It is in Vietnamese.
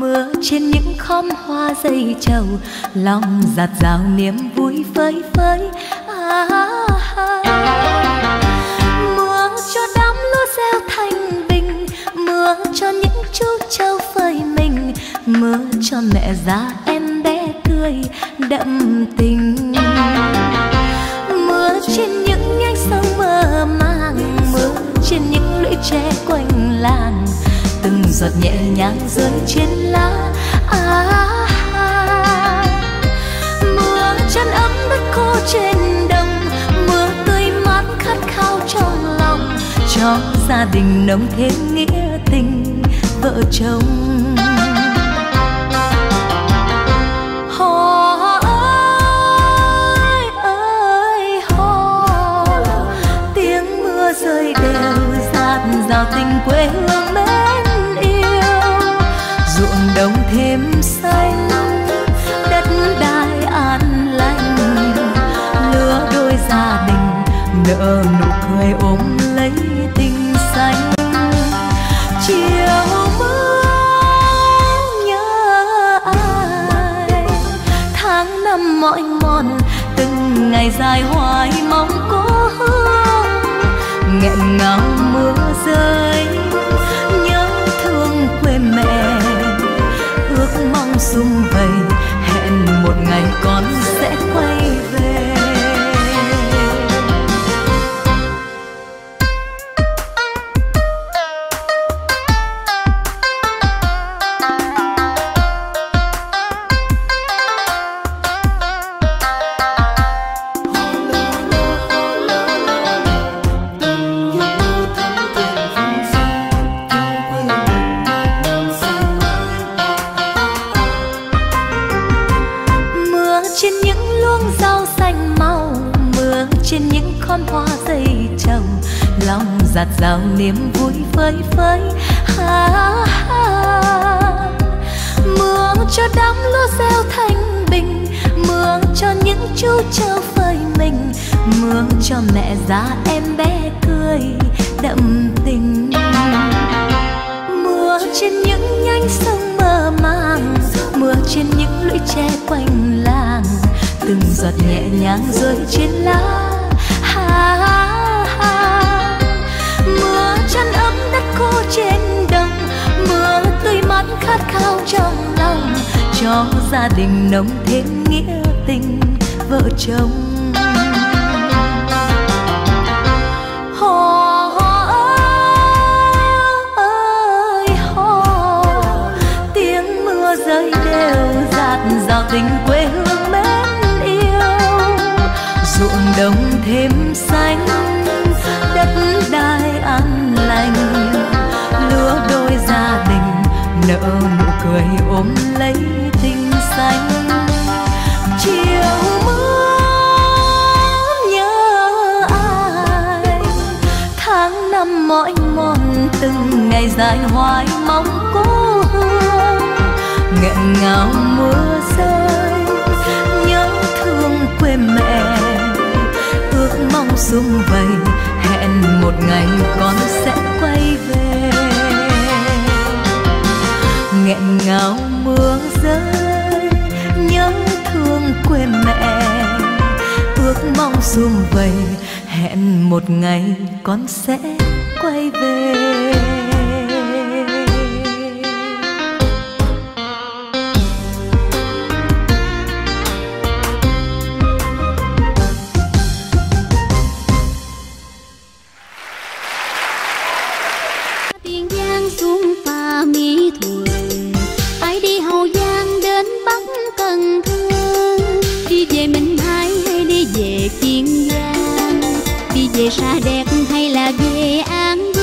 mưa trên những khóm hoa dây trầu lòng giạt rào niềm vui phơi phới à, à. mưa cho đám lúa gieo thành bình mưa cho những chú trâu phơi mình mưa cho mẹ già em bé cười đậm tình mưa trên những nhánh sông mơ màng mưa trên những lũy tre quanh làng từng giọt nhẹ nhàng rơi trên lá à, à. mưa chân ấm đất khô trên đồng mưa tươi mát khát khao trong lòng cho gia đình nồng thêm nghĩa tình vợ chồng rào tình quê hương mến đồng thêm xanh. Đất đai an lành, lứa đôi gia đình nở nụ cười ôm lấy tình xanh. Chiều mưa nhớ ai, tháng năm mỏi mòn, từng ngày dài hoài mong có hương. Nghẹn ngào mưa rơi. Sum vầy. Hẹn một ngày con giao xanh màu mưa trên những con hoa dây chầu lòng giạt rào niềm vui phơi phới ha, ha. mưa cho đám lúa gieo thành bình mưa cho những chú trâu phơi mình mưa cho mẹ già em bé cười đậm giọt nhẹ nhàng rơi trên lá. Ha, ha mưa chăn ấm đất khô trên đồng mưa tươi mát khát khao trong lòng. Cho gia đình nồng thêm nghĩa tình vợ chồng. Rơi đều tình quê hương ruộng đồng thêm xanh, đất đai an lành. Lứa đôi gia đình nở nụ cười ôm lấy tình xanh. Chiều mưa nhớ ai, tháng năm mỏi mòn từng ngày dài hoài mong cố hương. Nghẹn ngào mưa rơi mong vầy, hẹn một ngày con sẽ quay về. Nghẹn ngào mưa rơi, nhớ thương quê mẹ. Ước mong sum vầy, hẹn một ngày con sẽ quay về. về xa đẹp hay là về an